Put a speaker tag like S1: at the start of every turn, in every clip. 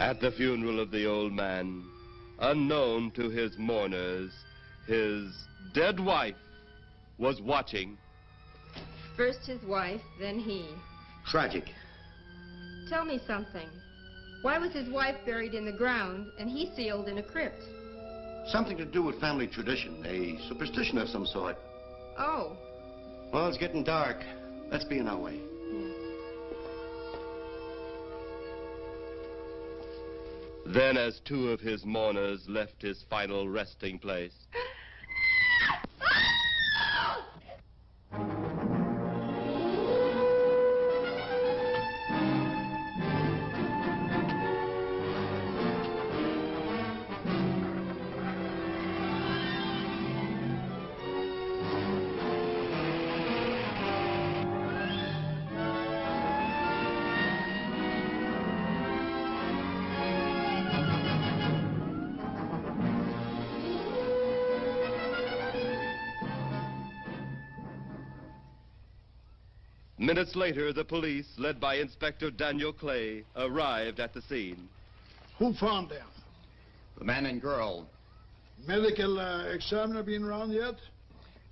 S1: At the funeral of the old man, unknown to his mourners, his dead wife was watching.
S2: First his wife, then he.
S3: Tragic.
S2: Tell me something. Why was his wife buried in the ground and he sealed in a crypt?
S3: Something to do with family tradition, a superstition of some sort.
S2: Oh,
S3: Well, it's getting dark. Let's be on our way.
S1: Then, as two of his mourners left his final resting place, minutes later, the police, led by Inspector Daniel Clay, arrived at the scene.
S4: Who found them?
S5: The man and girl
S4: Medical uh, examiner been around yet?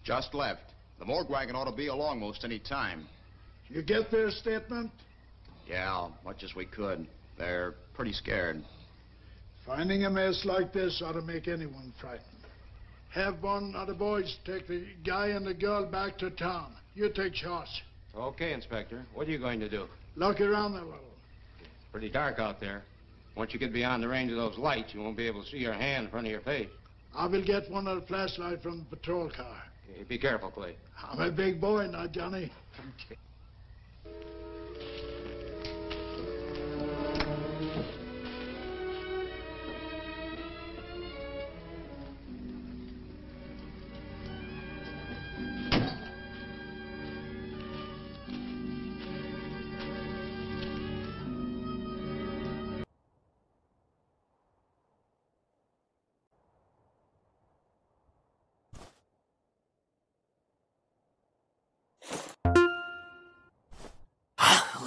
S5: just left. The morgue wagon ought to be along most any time.
S4: You get their statement?
S5: Yeah, much as we could. They're pretty scared.
S4: Finding a mess like this ought to make anyone frightened. Have one of the boys take the guy and the girl back to town. You take charge.
S6: Okay, Inspector. What are you going to do?
S4: Look around a little.
S6: Pretty dark out there. Once you get beyond the range of those lights, you won't be able to see your hand in front of your face.
S4: I will get one of the flashlights from the patrol car.
S6: Okay, be careful, Clay.
S4: I'm a big boy now, Johnny.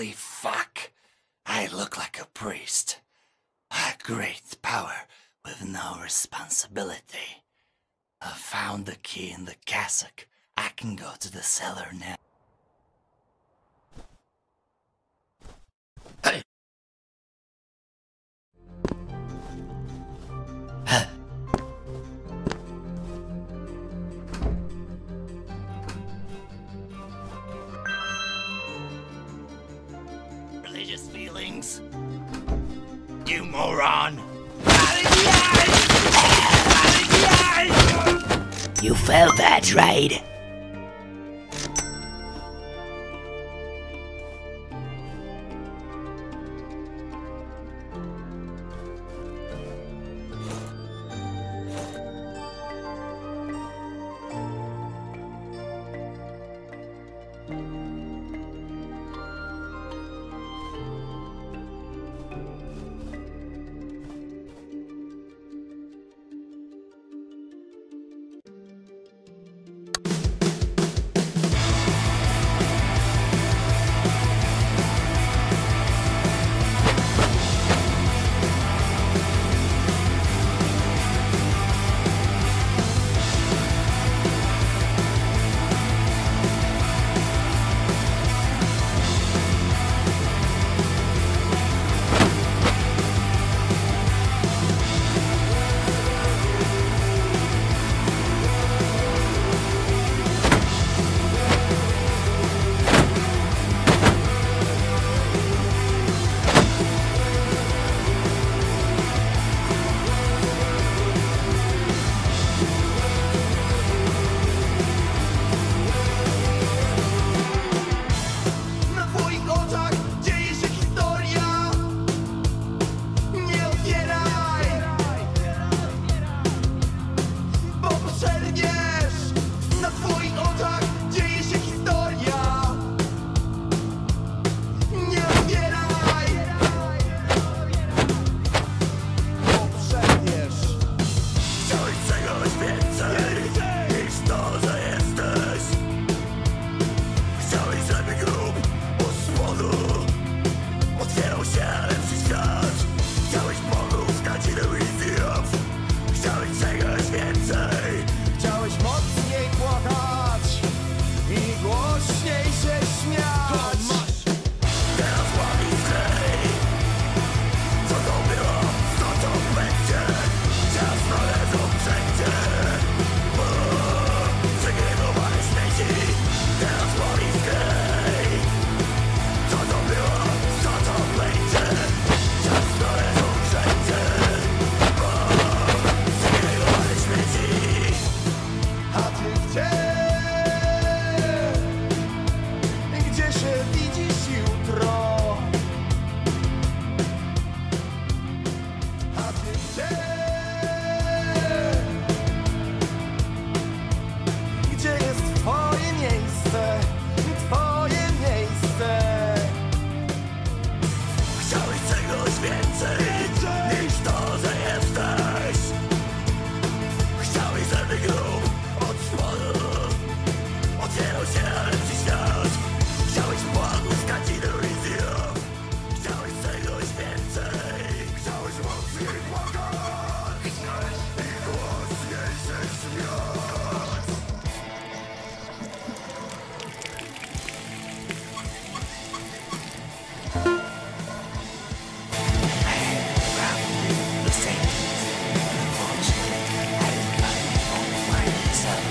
S7: Holy fuck. I look like a priest. A great power with no responsibility. I found the key in the cassock. I can go to the cellar now. Feelings? You moron! You felt that, right? My